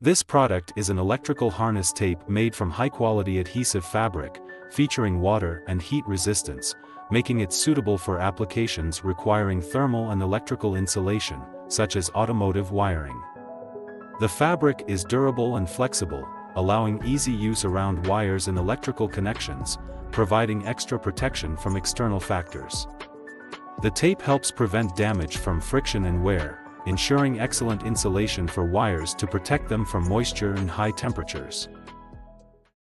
This product is an electrical harness tape made from high-quality adhesive fabric, featuring water and heat resistance, making it suitable for applications requiring thermal and electrical insulation, such as automotive wiring. The fabric is durable and flexible, allowing easy use around wires and electrical connections, providing extra protection from external factors. The tape helps prevent damage from friction and wear, ensuring excellent insulation for wires to protect them from moisture and high temperatures.